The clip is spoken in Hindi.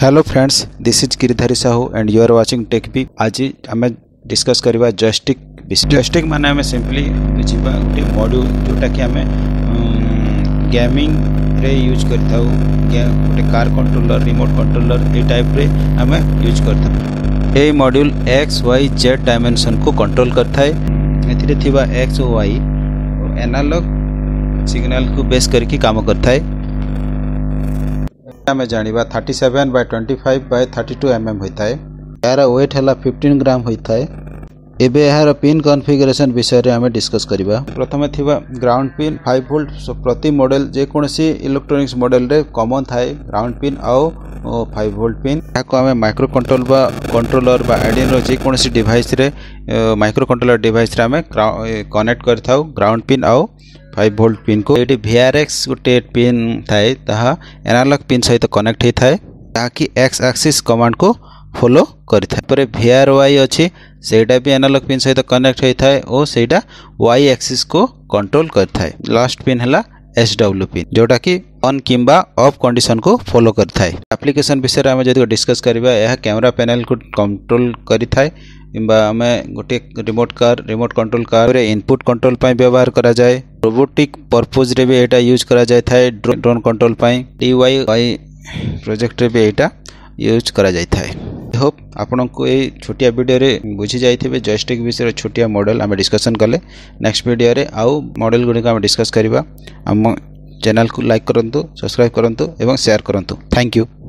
hello friends this is Giridhari Sahu and you are watching tech B आज आम डिस्कस करवा जयस्टिक जयस्टिक मान आम सिंपली जीवा गोटे मड्यूल जोटा कि आम गेमिंग रे यूज कर गोटे कार कंट्रोलर रिमोट कंट्रोलर ये टाइप रे आम यूज कर module x y z dimension को कंट्रोल कर एक्स वाई एनालग सिग्नाल को बेस करके काम करता है आम जाणी thirty seven by twenty five by thirty two m m होता है यार ओट है फिफ्टन ग्राम होता है ये यार पिन कनफिगरेसन विषय आम डिस्कस करवा प्रथम थी ग्राउंड पिन फाइव भोल्ट प्रति मडेल जेकोसी इलेक्ट्रोनिक्स मडेल कमन थाए ग्राउंड पिन आउ और फाइव भोल्ट पिन यहाँ आम माइक्रो कंट्रोल बा कंट्रोलर एडियन जेको डिभाइस माइक्रो कंट्रोलर डिभाइस आम कनेक्ट कर ग्राउंड पिन आउ फाइव भोल्ट पिन को ये भिआरएक्स गोटे पिन थाए एनालॉग पिन सहित कनेक्ट होता है ताकि एक्स एक्सिस कमांड को फॉलो करपर भि आर वाई अच्छी सेटा भी एनालॉग पिन सहित कनेक्ट होता है और सेटा वाई एक्सिस को कंट्रोल करें लास्ट पिन है ला पी जोटा कि अन् कि अफ कंडीशन को फॉलो करथाय एप्लीकेशन विषय में आमे जदि डिस्कस करबा यह कैमरा पैनल को कंट्रोल करथाय किंबा आमे गोटे remote car remote control car रे इनपुट कंट्रोल व्यवहार करा जाय रोबोटिक पर्पोज रे भी एटा यूज करा जाय थाय ड्रोन कंट्रोल पई डीवाई प्रोजेक्ट रे भी एटा यूज करा जाय थाय होप ଆପଣଙ୍କୁ ଏଇ ଛୋଟିଆ ଭିଡ଼ିଓରେ ବୁଝିଯାଇଥିବେ ଜୟଷ୍ଟିକ୍ ବିଷୟରେ ଛୋଟିଆ ମଡ଼େଲ୍ ଆମେ ଡିସ୍କସନ୍ କଲେ ନେକ୍ସଟ ଭିଡ଼ିଓରେ ଆଉ ମଡ଼େଲ୍ ଗୁଡ଼ିକ ଆମେ ଡିସ୍କସ୍ କରିବା ଆମ ଚ୍ୟାନେଲ୍କୁ ଲାଇକ୍ କରନ୍ତୁ ସବସ୍କ୍ରାଇବ୍ କରନ୍ତୁ ଏବଂ ସେୟାର କରନ୍ତୁ ଥ୍ୟାଙ୍କ ୟୁ